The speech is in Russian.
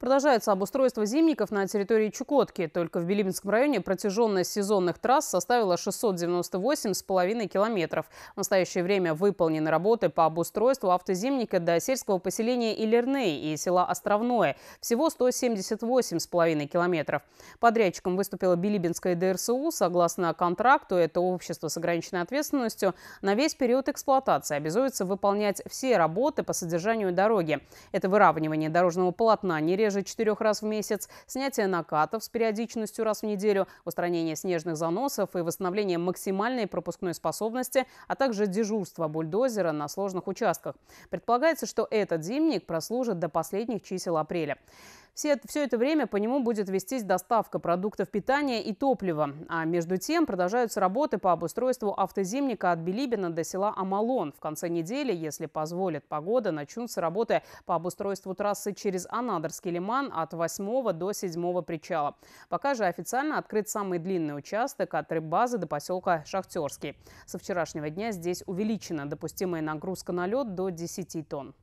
Продолжается обустройство зимников на территории Чукотки. Только в Билибинском районе протяженность сезонных трасс составила 698,5 километров. В настоящее время выполнены работы по обустройству автозимника до сельского поселения Илерней и села Островное. Всего 178,5 километров. Подрядчиком выступила Билибинская ДРСУ. Согласно контракту, это общество с ограниченной ответственностью на весь период эксплуатации обязуется выполнять все работы по содержанию дороги. Это выравнивание дорожного полотна не реже четырех раз в месяц, снятие накатов с периодичностью раз в неделю, устранение снежных заносов и восстановление максимальной пропускной способности, а также дежурство бульдозера на сложных участках. Предполагается, что этот зимник прослужит до последних чисел апреля. Все, все это время по нему будет вестись доставка продуктов питания и топлива. А между тем продолжаются работы по обустройству автозимника от Билибина до села Амалон. В конце недели, если позволит погода, начнутся работы по обустройству трассы через Анадырский лиман от 8 до 7 причала. Пока же официально открыт самый длинный участок от рыббазы до поселка Шахтерский. Со вчерашнего дня здесь увеличена допустимая нагрузка на лед до 10 тонн.